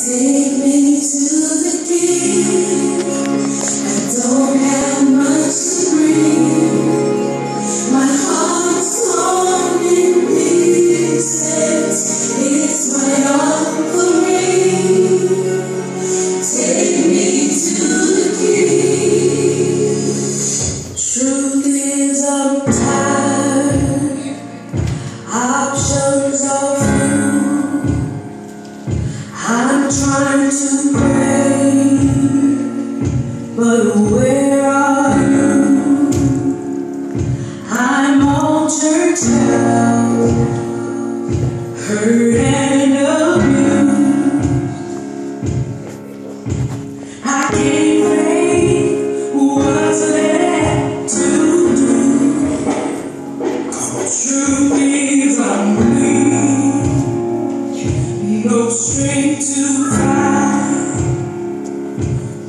Take me to the deep. I don't have much to bring. My torn in pieces. It's my offering. Take me to the king. Truth is I'm tired. Options are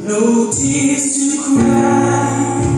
no tears to cry.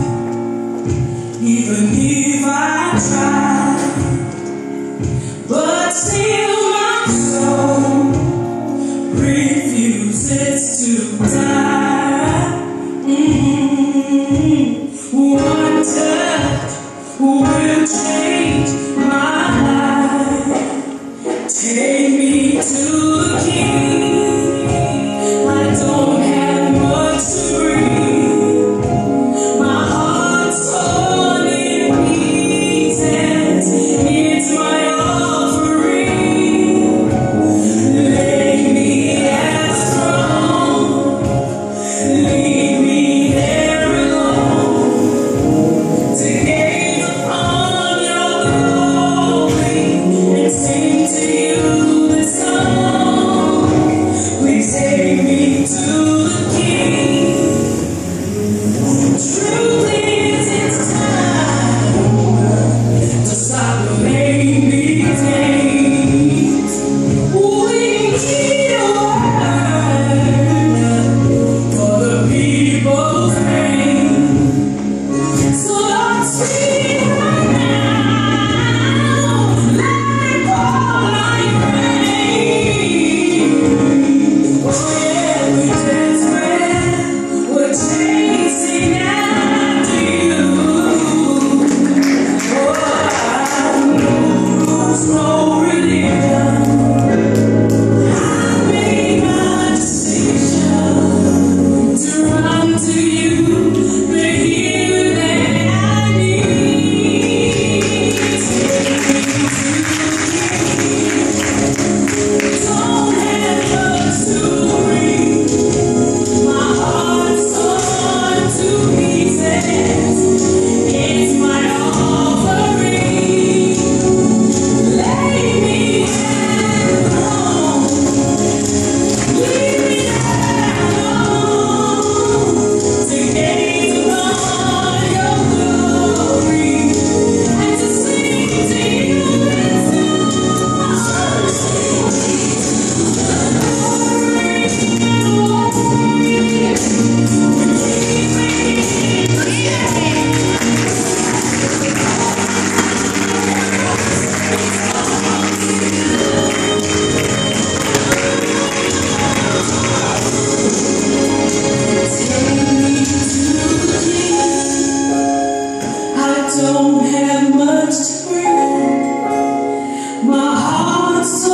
don't have much to bring. My heart's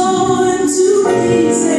to.